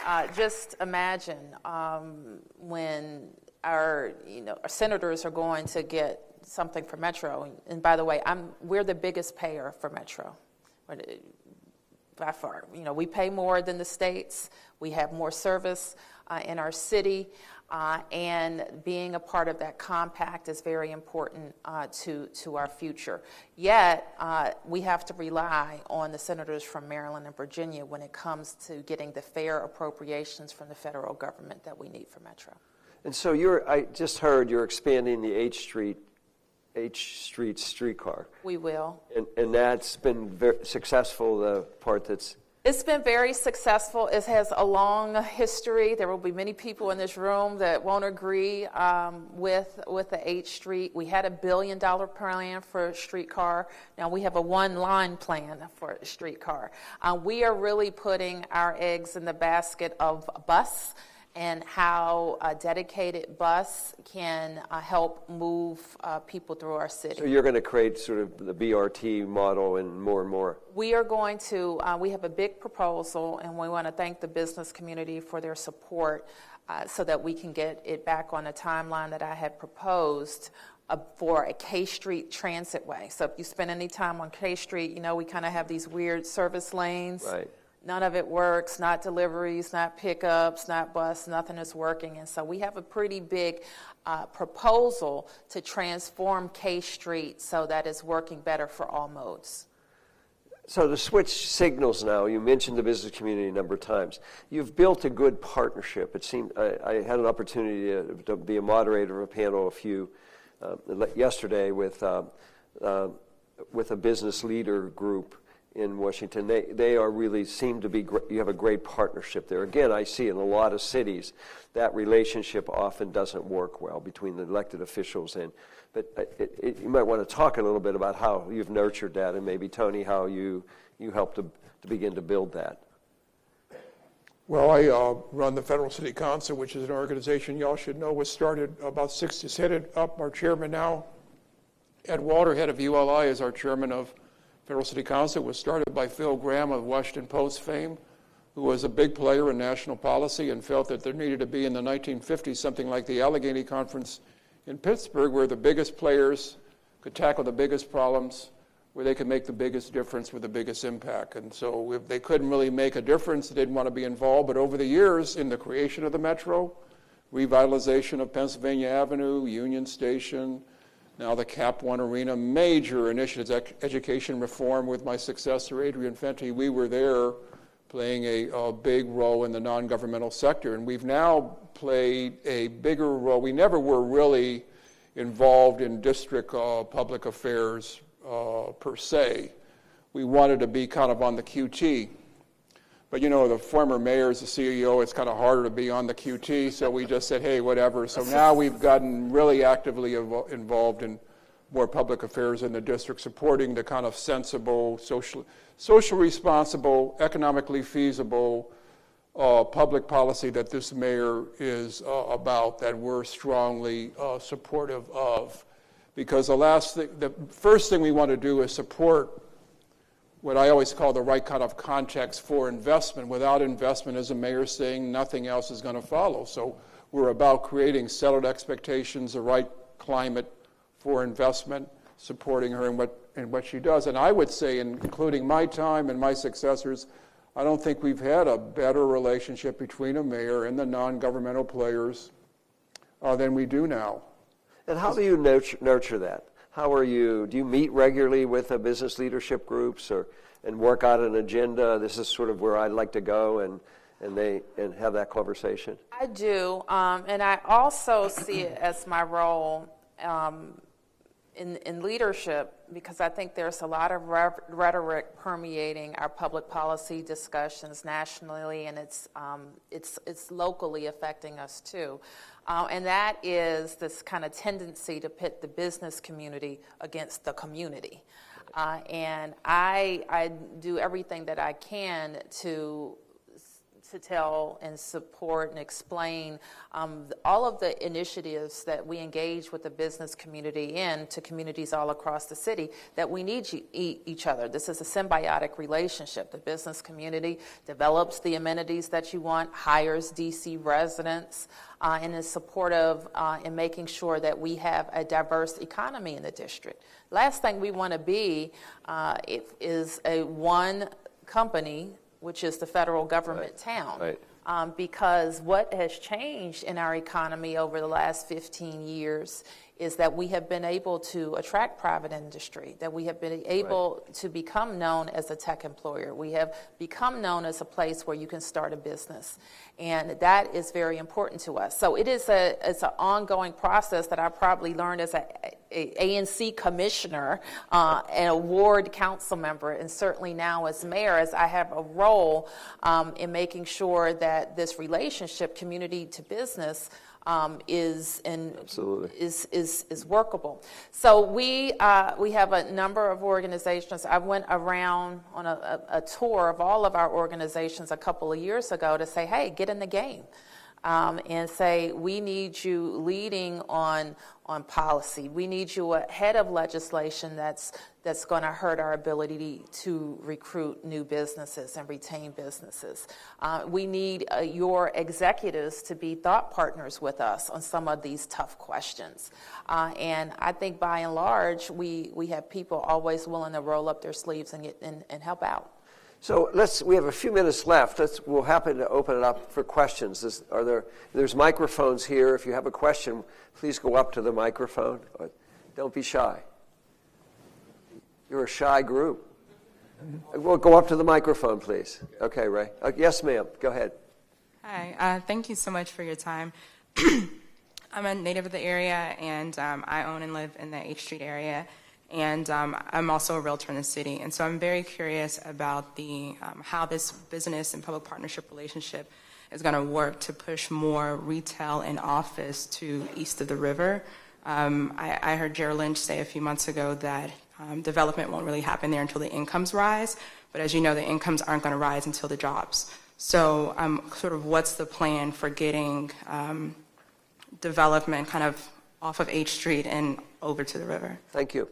Uh, just imagine um, when our, you know, our senators are going to get something for Metro. And by the way, I'm, we're the biggest payer for Metro. By far, you know, we pay more than the states. We have more service uh, in our city, uh, and being a part of that compact is very important uh, to to our future. Yet, uh, we have to rely on the senators from Maryland and Virginia when it comes to getting the fair appropriations from the federal government that we need for Metro. And so you're, I just heard you're expanding the H Street, H Street streetcar. We will. And, and that's been very successful, the part that's, It's been very successful. It has a long history. There will be many people in this room that won't agree um, with with the H Street. We had a billion dollar plan for streetcar. Now we have a one line plan for streetcar. Uh, we are really putting our eggs in the basket of bus and how a dedicated bus can uh, help move uh, people through our city. so you're going to create sort of the BRT model and more and more. We are going to, uh, we have a big proposal, and we want to thank the business community for their support uh, so that we can get it back on the timeline that I had proposed uh, for a K Street transitway. So if you spend any time on K Street, you know, we kind of have these weird service lanes. Right. None of it works, not deliveries, not pickups, not bus, nothing is working. And so we have a pretty big uh, proposal to transform K Street so that it's working better for all modes. So to switch signals now, you mentioned the business community a number of times. You've built a good partnership. It seemed I, I had an opportunity to, to be a moderator of a panel a few uh, yesterday with uh, uh, with a business leader group in Washington. They they are really seem to be you have a great partnership there. Again, I see in a lot of cities that relationship often doesn't work well between the elected officials and. But uh, it, it, you might want to talk a little bit about how you've nurtured that, and maybe Tony, how you you helped to, to begin to build that. well, I uh, run the Federal City Council, which is an organization y'all should know was started about six, is headed up. Our chairman now, Ed Walter, head of ULI, is our chairman of Federal City Council. Was started by Phil Graham of Washington Post fame, who was a big player in national policy and felt that there needed to be in the 1950s something like the Allegheny Conference in Pittsburgh, where the biggest players could tackle the biggest problems, where they could make the biggest difference with the biggest impact. And so if they couldn't really make a difference, they didn't want to be involved. But over the years, in the creation of the metro, revitalization of Pennsylvania Avenue, Union Station, now the Cap One Arena, major initiatives, education reform with my successor, Adrian Fenty, we were there playing a, a big role in the non-governmental sector. And we've now played a bigger role. We never were really involved in district uh, public affairs uh, per se. We wanted to be kind of on the QT. But you know, the former mayor is the CEO, it's kind of harder to be on the QT, so we just said, hey, whatever. So now we've gotten really actively invo- involved in more public affairs in the district, supporting the kind of sensible, social, social responsible, economically feasible uh, public policy that this mayor is uh, about, that we're strongly uh, supportive of. Because the last thing, the first thing we want to do is support what I always call the right kind of context for investment. Without investment, as a mayor saying, nothing else is going to follow. So we're about creating settled expectations, the right climate for investment, supporting her in what, in what she does. And I would say, including my time and my successors, I don't think we've had a better relationship between a mayor and the non governmental players uh, than we do now. And how do you nurture, nurture that? How are you? Do you meet regularly with the business leadership groups, or and work out an agenda? This is sort of where I'd like to go, and and they and have that conversation. I do, um, and I also see it as my role um, in, in leadership because I think there's a lot of re- rhetoric permeating our public policy discussions nationally, and it's um, it's it's locally affecting us too. Uh, and that is this kind of tendency to pit the business community against the community. Uh, and I, I do everything that I can to to tell and support and explain um, all of the initiatives that we engage with the business community in to communities all across the city that we need each other. This is a symbiotic relationship. The business community develops the amenities that you want, hires DC residents, uh, and is supportive uh, in making sure that we have a diverse economy in the district. Last thing we want to be uh, is a one company which is the federal government right. town. Right. Um, because what has changed in our economy over the last 15 years is that we have been able to attract private industry, that we have been able right. to become known as a tech employer. We have become known as a place where you can start a business. And that is very important to us. So it is a it's an ongoing process that I probably learned as a, a ANC commissioner, uh, an award council member, and certainly now as mayor, as I have a role um, in making sure that this relationship, community to business, um, is and is, is is workable. So we uh, we have a number of organizations. I went around on a, a, a, tour of all of our organizations a couple of years ago to say, hey, get in the game um, and say, we need you leading on, on policy. We need you ahead of legislation that's, that's going to hurt our ability to recruit new businesses and retain businesses. Uh, we need uh, your executives to be thought partners with us on some of these tough questions. Uh, and I think by and large, we, we have people always willing to roll up their sleeves and, get, and, and help out. So let's, we have a few minutes left. Let's, we'll happen to open it up for questions. Is, are there, there's microphones here. If you have a question, please go up to the microphone. Don't be shy. You're a shy group. Well, go up to the microphone, please. Okay, Ray. Uh, yes, ma'am. Go ahead. Hi. Uh, thank you so much for your time. [CLEARS THROAT] I'm a native of the area, and um, I own and live in the H Street area and um, I'm also a realtor in the city. And so I'm very curious about the um, how this business and public partnership relationship is going to work to push more retail and office to east of the river. Um, I, I, heard Gerald Lynch say a few months ago that um, development won't really happen there until the incomes rise. But as you know, the incomes aren't going to rise until the jobs. So, um, sort of, what's the plan for getting um, development kind of off of H Street and over to the river? Thank you.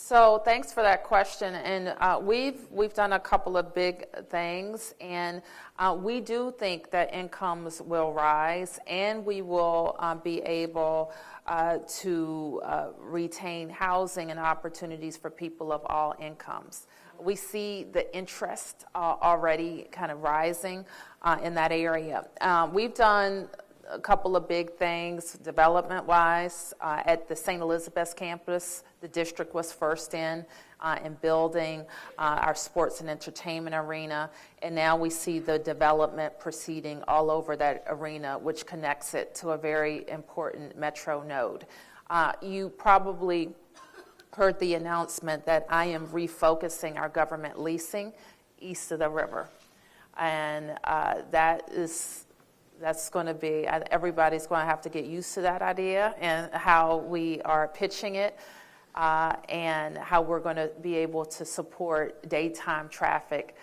So thanks for that question. And uh, we've we've done a couple of big things, and uh, we do think that incomes will rise, and we will uh, be able uh, to uh, retain housing and opportunities for people of all incomes. We see the interest uh, already kind of rising in that area. we've done a couple of big things development wise. Uh, at the St. Elizabeth's campus, the district was first in. Uh, in building uh, our sports and entertainment arena, and now we see the development proceeding all over that arena, which connects it to a very important metro node. Uh, you probably heard the announcement that I am refocusing our government leasing east of the river. And uh, that is that's going to be, everybody's going to have to get used to that idea and how we are pitching it uh, and how we're going to be able to support daytime traffic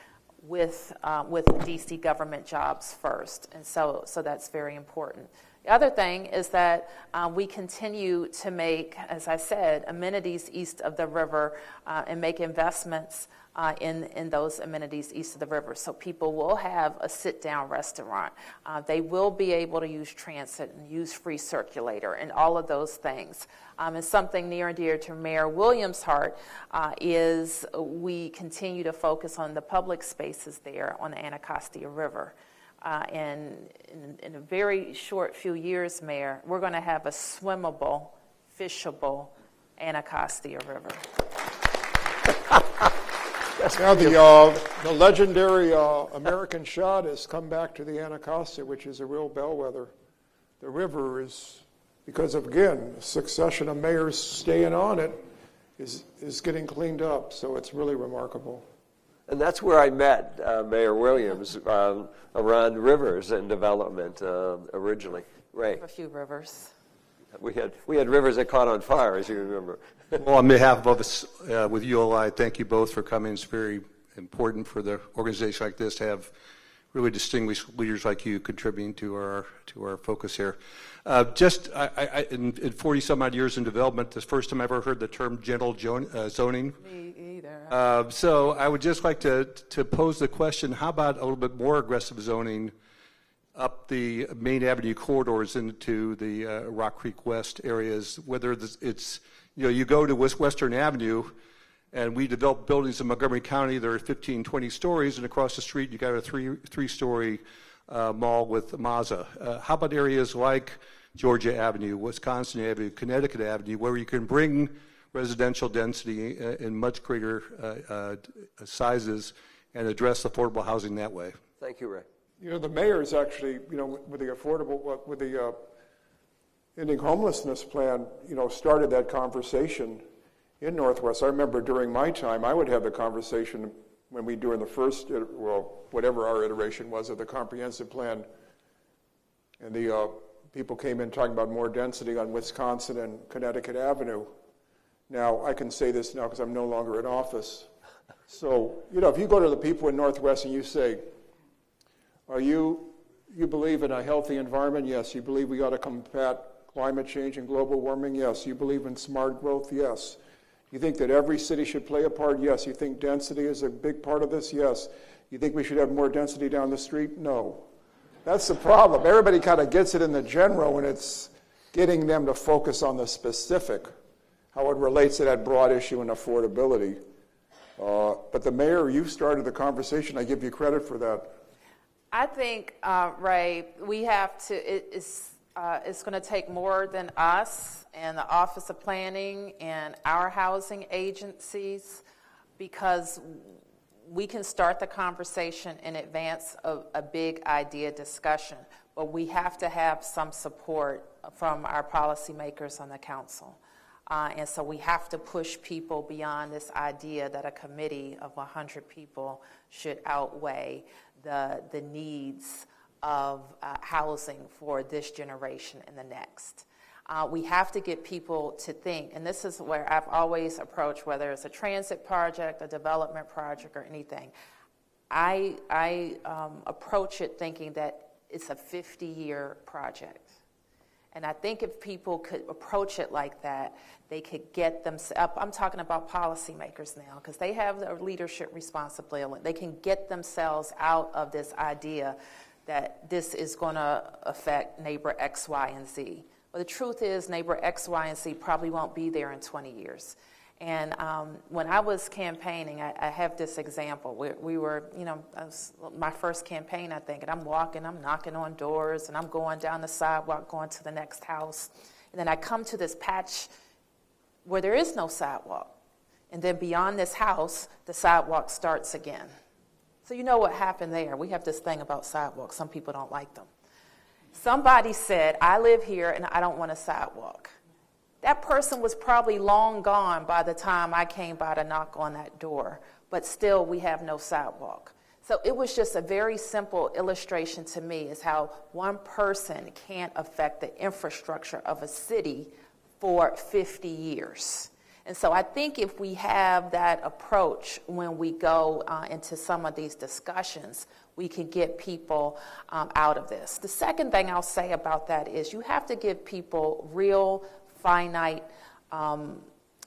with, uh, with DC government jobs first. And so, so that's very important. The other thing is that uh, we continue to make, as I said, amenities east of the river uh, and make investments uh, in, in those amenities east of the river. So people will have a sit down restaurant. Uh, they will be able to use transit and use free circulator and all of those things. Um, and something near and dear to Mayor Williams' heart uh, is we continue to focus on the public spaces there on the Anacostia River. Uh, and in, in a very short few years, Mayor, we're going to have a swimmable, fishable Anacostia River. [LAUGHS] Now, the, uh, the legendary uh, American shad has come back to the Anacostia, which is a real bellwether. The river is, because of, again, a succession of mayors staying on it, is, is getting cleaned up. So it's really remarkable. And that's where I met uh, Mayor Williams um, around rivers and development uh, originally. Right. A few rivers. We had, we had rivers that caught on fire, as you remember. Well, on behalf of us uh, with ULI, thank you both for coming. It's very important for the organization like this to have really distinguished leaders like you contributing to our to our focus here. Uh, just I, I, in, in 40 some odd years in development, this first time I ever heard the term gentle jo- uh, zoning. Me either. Uh, so I would just like to to pose the question: How about a little bit more aggressive zoning up the main avenue corridors into the uh, Rock Creek West areas? Whether it's you know you go to West Western Avenue, and we develop buildings in Montgomery County that are 15, 20 stories, and across the street you got a three three story uh, mall with Mazda. Uh, how about areas like Georgia Avenue, Wisconsin Avenue, Connecticut Avenue, where you can bring residential density uh, in much greater uh, uh, sizes and address affordable housing that way? Thank you, Ray. You know, the mayor's actually, you know, with the affordable, with the uh, ending homelessness plan, you know, started that conversation in Northwest. I remember during my time, I would have the conversation when we during the first, well, whatever our iteration was of the comprehensive plan, and the uh, people came in talking about more density on Wisconsin and Connecticut Avenue. Now I can say this now because I'm no longer in office. So you know, if you go to the people in Northwest and you say, "Are you you believe in a healthy environment? Yes. You believe we ought to combat climate change and global warming? Yes. You believe in smart growth? Yes. You think that every city should play a part? Yes. You think density is a big part of this? Yes. You think we should have more density down the street? No. That's the problem. Everybody kind of gets it in the general, and it's getting them to focus on the specific, how it relates to that broad issue and affordability. Uh, but the mayor, you started the conversation. I give you credit for that. I think, uh, Ray, we have to, it, it's, uh, it's going to take more than us and the Office of Planning and our housing agencies because we can start the conversation in advance of a big idea discussion, but we have to have some support from our policymakers on the council. Uh, and so we have to push people beyond this idea that a committee of 100 people should outweigh the, the needs of uh, housing for this generation and the next. Uh, we have to get people to think, and this is where I've always approached whether it's a transit project, a development project, or anything. I, I um, approach it thinking that it's a 50 year project. And I think if people could approach it like that, they could get them. I'm talking about policymakers now because they have a leadership responsibility. They can get themselves out of this idea that this is going to affect neighbor X, Y, and Z. But the truth is, neighbor X, Y, and Z probably won't be there in 20 years. And um, when I was campaigning, I, I have this example. We, we were, you know, my first campaign, I think, and I'm walking, I'm knocking on doors, and I'm going down the sidewalk, going to the next house. And then I come to this patch where there is no sidewalk. And then beyond this house, the sidewalk starts again. So you know what happened there. We have this thing about sidewalks. Some people don't like them. Somebody said, I live here and I don't want a sidewalk. That person was probably long gone by the time I came by to knock on that door, but still we have no sidewalk. So it was just a very simple illustration to me is how one person can't affect the infrastructure of a city for 50 years. And so I think if we have that approach when we go uh, into some of these discussions, we can get people um, out of this. The second thing I'll say about that is you have to give people real finite um,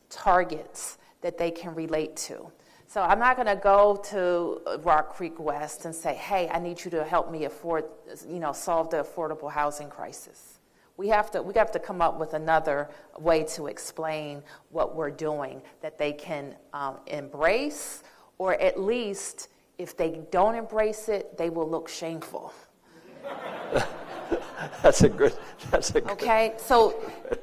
targets that they can relate to. So I'm not going to go to Rock Creek West and say, "Hey, I need you to help me afford, you know, solve the affordable housing crisis." We have to we have to come up with another way to explain what we're doing that they can um, embrace, or at least if they don't embrace it, they will look shameful. [LAUGHS] [LAUGHS] That's a good, that's a good. Okay, so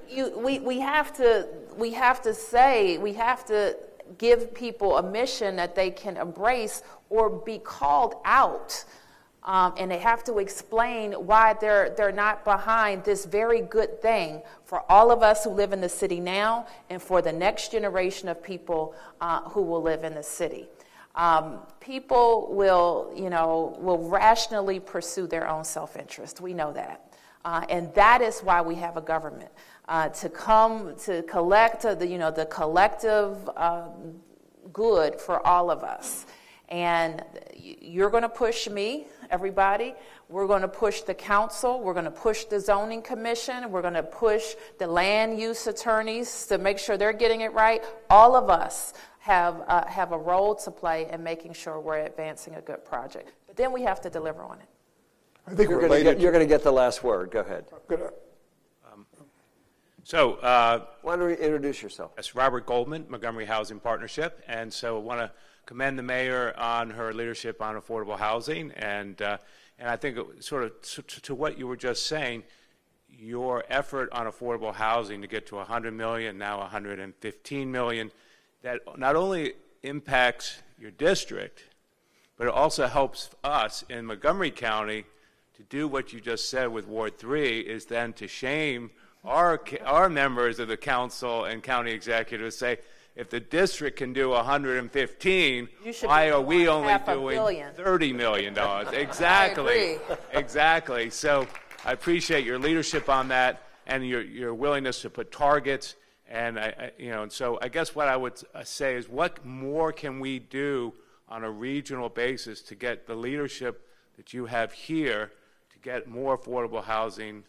you, we, we have to we have to say we have to give people a mission that they can embrace or be called out. Um, and they have to explain why they're, they're not behind this very good thing for all of us who live in the city now and for the next generation of people uh, who will live in the city. Um, people will, you know, will rationally pursue their own self-interest. We know that. Uh, and that is why we have a government uh, to come to collect uh, the, you know, the collective um, good for all of us. And you're going to push me, everybody. We're going to push the council. We're going to push the zoning commission. We're going to push the land use attorneys to make sure they're getting it right. All of us have, uh, have a role to play in making sure we're advancing a good project. But then we have to deliver on it. I think You're going to get, you're going to get the last word. Go ahead. to, So, uh, Why don't you introduce yourself? that's Robert Goldman, Montgomery Housing Partnership, and so I want to commend the mayor on her leadership on affordable housing, and uh, and I think it, sort of to, to what you were just saying, your effort on affordable housing to get to 100 million, now 115 million, that not only impacts your district, but it also helps us in Montgomery County to do what you just said with Ward 3 is then to shame our, our members of the council and county executives, say, if the district can do 115, You why are we only doing billion. 30 million dollars? [LAUGHS] Exactly. Exactly. So I appreciate your leadership on that and your, your willingness to put targets. And I, I, you know, and so I guess what I would uh, say is, what more can we do on a regional basis to get the leadership that you have here to get more affordable housing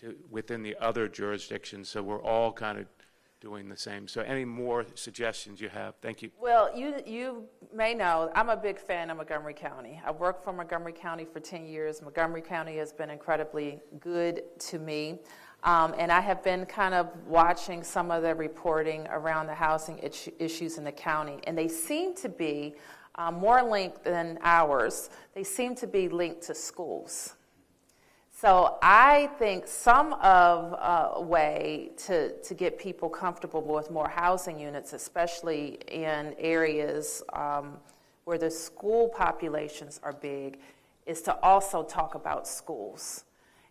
to, within the other jurisdictions? So we're all kind of doing the same. So any more suggestions you have? Thank you. Well, you, you may know, I'm a big fan of Montgomery County. I worked for Montgomery County for 10 years. Montgomery County has been incredibly good to me. Um, and I have been kind of watching some of the reporting around the housing issues in the county, and they seem to be uh, more linked than ours. They seem to be linked to schools. So I think some of a way to, to get people comfortable with more housing units, especially in areas um, where the school populations are big, is to also talk about schools.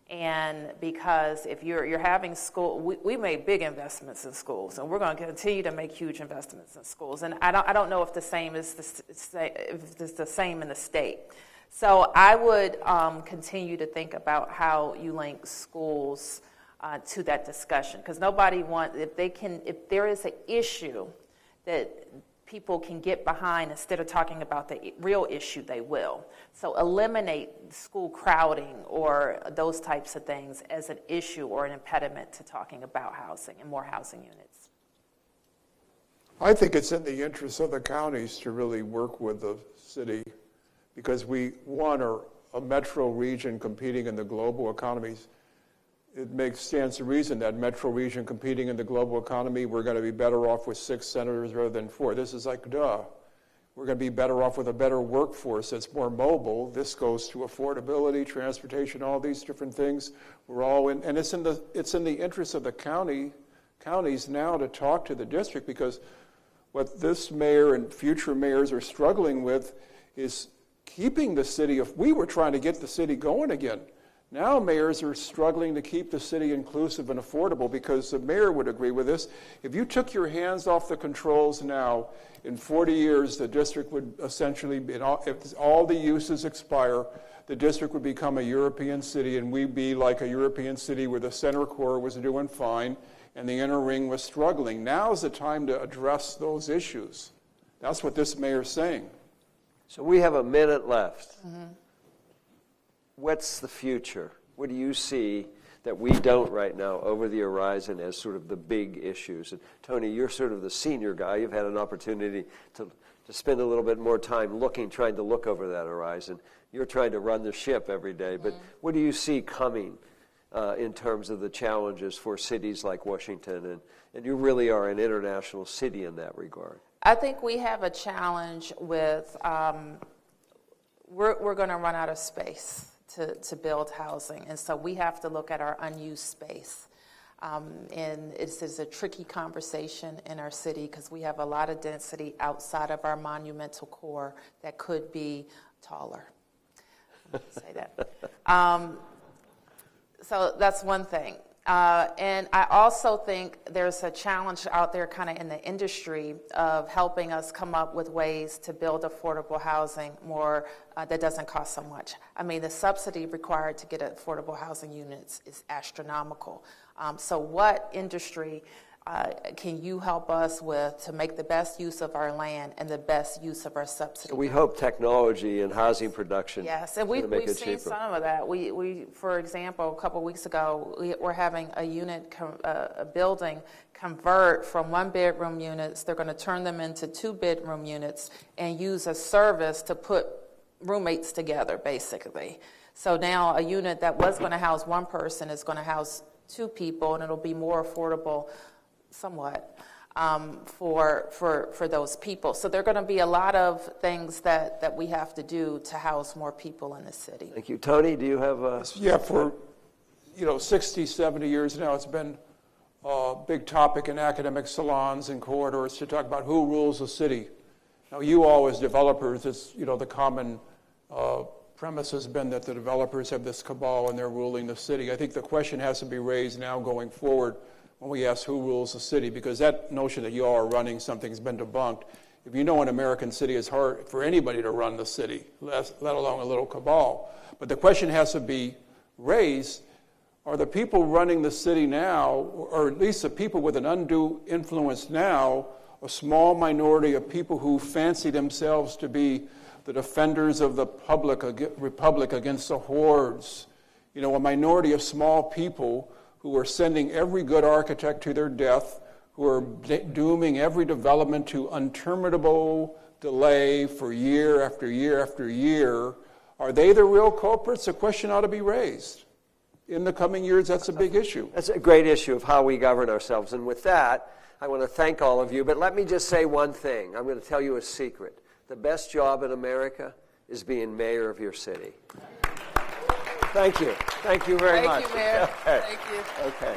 And because if you're, you're having school, we, we made big investments in schools, and we're going to continue to make huge investments in schools. And I don't, I don't know if the same is the, if it's the same in the state. So I would um, continue to think about how you link schools uh, to that discussion, because nobody wants if they can if there is an issue that people can get behind instead of talking about the real issue, they will. So eliminate school crowding or those types of things as an issue or an impediment to talking about housing and more housing units. I think it's in the interest of the counties to really work with the city because we, one, are a metro region competing in the global economies. It makes sense to reason that metro region competing in the global economy, we're going to be better off with six senators rather than four. This is like, duh. We're going to be better off with a better workforce that's more mobile. This goes to affordability, transportation, all these different things. We're all in, and it's in the, it's in the interest of the county, counties now to talk to the district because what this mayor and future mayors are struggling with is keeping the city if we were trying to get the city going again. Now mayors are struggling to keep the city inclusive and affordable because the mayor would agree with this. If you took your hands off the controls now in 40 years the district would essentially be if all the uses expire the district would become a european city and we'd be like a european city where the center core was doing fine and the inner ring was struggling. Now's the time to address those issues. That's what this mayor's saying So we have a minute left. What's the future? What do you see that we don't right now over the horizon as sort of the big issues? And Tony, you're sort of the senior guy. You've had an opportunity to, to spend a little bit more time looking, trying to look over that horizon. You're trying to run the ship every day. But what do you see coming uh, in terms of the challenges for cities like Washington? And, and you really are an international city in that regard. I think we have a challenge with, um, we're, we're going to run out of space to, to build housing. And so we have to look at our unused space. Um, and this is a tricky conversation in our city because we have a lot of density outside of our monumental core that could be taller. Say that. [LAUGHS] Um, so that's one thing. Uh, and I also think there's a challenge out there, kind of in the industry, of helping us come up with ways to build affordable housing more uh, that doesn't cost so much. I mean, the subsidy required to get affordable housing units is astronomical. Um, so, what industry uh, can you help us with to make the best use of our land and the best use of our subsidy? We hope technology and housing production. Yes, and we've, we've seen cheaper. some of that. We, we, for example, a couple weeks ago, we, we're having a unit, uh, a building convert from one bedroom units. They're going to turn them into two bedroom units and use a service to put roommates together, basically. So now a unit that was going to house one person is going to house two people, and it'll be more affordable, somewhat, um, for, for, for those people. So there are going to be a lot of things that, that we have to do to house more people in the city. Thank you. Tony, do you have a? Yeah, for, you know, 60, 70 years now, it's been a big topic in academic salons and corridors to talk about who rules the city. Now, you all as developers, it's, you know, the common uh, premise has been that the developers have this cabal and they're ruling the city. I think the question has to be raised now going forward when we ask who rules the city, because that notion that you all are running something's been debunked. If you know an American city, it's hard for anybody to run the city, let alone a little cabal. But the question has to be raised are the people running the city now, or at least the people with an undue influence now, a small minority of people who fancy themselves to be the defenders of the public, republic against the hordes? You know, a minority of small people who are sending every good architect to their death, who are dooming every development to interminable delay for year after year after year. Are they the real culprits? The question ought to be raised. In the coming years, that's a big issue. That's a great issue of how we govern ourselves. And with that, I want to thank all of you. But let me just say one thing. I'm going to tell you a secret. The best job in America is being mayor of your city. Thank you. Thank you very much. Thank you, Mayor. Thank you. Okay.